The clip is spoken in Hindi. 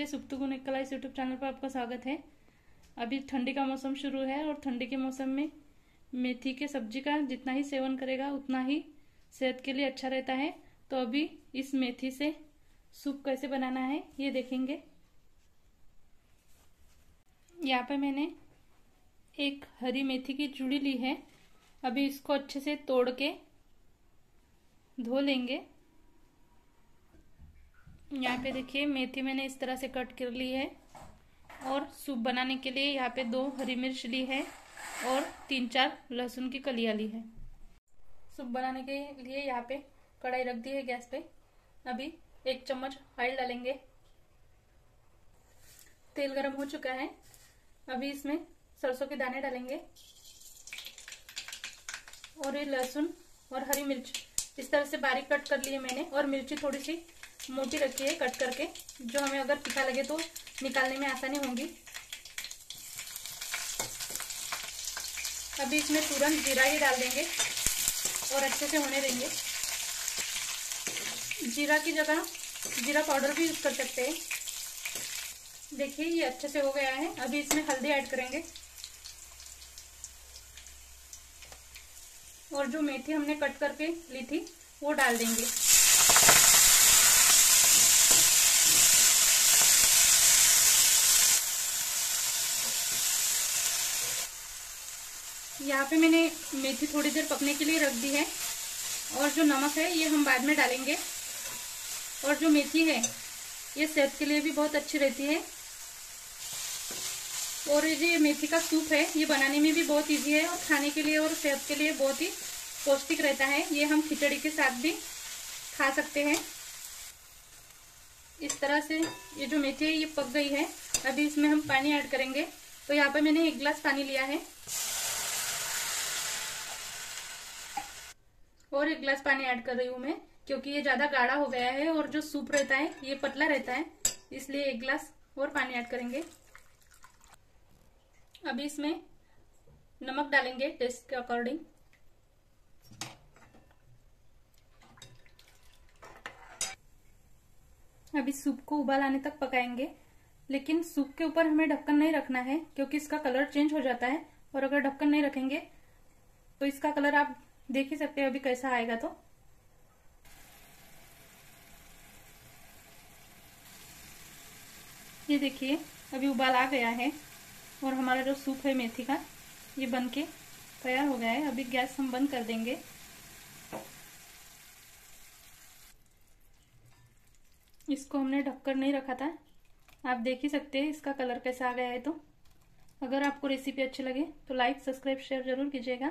नमस्ते सुप्तु गुण कला इस यूट्यूब चैनल पर आपका स्वागत है। अभी ठंडी का मौसम शुरू है और ठंडी के मौसम में मेथी के सब्ज़ी का जितना ही सेवन करेगा, उतना ही सेहत के लिए अच्छा रहता है। तो अभी इस मेथी से सूप कैसे बनाना है, ये देखेंगे। यहाँ पे मैंने एक हरी मेथी की चूड़ी ली है। अभी इसको अच्छे से तोड़ के धो लेंगे। यहाँ पे देखिए, मेथी मैंने इस तरह से कट कर ली है। और सूप बनाने के लिए यहाँ पे दो हरी मिर्च ली है और तीन चार लहसुन की कलिया ली है। सूप बनाने के लिए यहाँ पे कढ़ाई रख दी है गैस पे। अभी एक चम्मच ऑयल डालेंगे। तेल गरम हो चुका है। अभी इसमें सरसों के दाने डालेंगे। और ये लहसुन और हरी मिर्च इस तरह से बारीक कट कर लिए मैंने। और मिर्ची थोड़ी सी मोटी रखी है कट करके, जो हमें अगर तीखा लगे तो निकालने में आसानी होगी। अभी इसमें तुरंत जीरा ही डाल देंगे और अच्छे से होने देंगे। जीरा की जगह जीरा पाउडर भी यूज़ कर सकते हैं। देखिए, ये अच्छे से हो गया है। अभी इसमें हल्दी ऐड करेंगे। और जो मेथी हमने कट करके ली थी, वो डाल देंगे। यहाँ पे मैंने मेथी थोड़ी देर पकने के लिए रख दी है। और जो नमक है, ये हम बाद में डालेंगे। और जो मेथी है, ये सेहत के लिए भी बहुत अच्छी रहती है। और ये जो मेथी का सूप है, ये बनाने में भी बहुत इजी है और खाने के लिए और सेहत के लिए बहुत ही पौष्टिक रहता है। ये हम खिचड़ी के साथ भी खा सकते हैं। इस तरह से ये जो मेथी है, ये पक गई है। अभी इसमें हम पानी ऐड करेंगे। तो यहाँ पे मैंने एक गिलास पानी लिया है। और एक ग्लास पानी ऐड कर रही हूँ मैं, क्योंकि ये ज़्यादा गाढ़ा हो गया है और जो सूप रहता है, ये पतला रहता है, इसलिए एक गिलास और पानी ऐड करेंगे। अभी इसमें नमक डालेंगे टेस्ट के अकॉर्डिंग अभी सूप को उबाल आने तक पकाएँगे, लेकिन सूप के ऊपर हमें ढक्कन नहीं रखना है, क्योंकि इसका कलर चेंज हो जाता है, और अगर ढक्कन नहीं रखेंगे तो इसका कलर आप देख ही सकते हैं अभी कैसा आएगा तो। ये देखिए, अभी उबाल आ गया है और हमारा जो सूप है मेथी का, ये बन के तैयार हो गया है। अभी गैस हम बंद कर देंगे। इसको हमने ढककर नहीं रखा था। आप देख ही सकते हैं इसका कलर कैसा आ गया है तो। अगर आपको रेसिपी अच्छी लगे तो लाइक, सब्सक्राइब, शेयर ज़रूर कीजिएगा।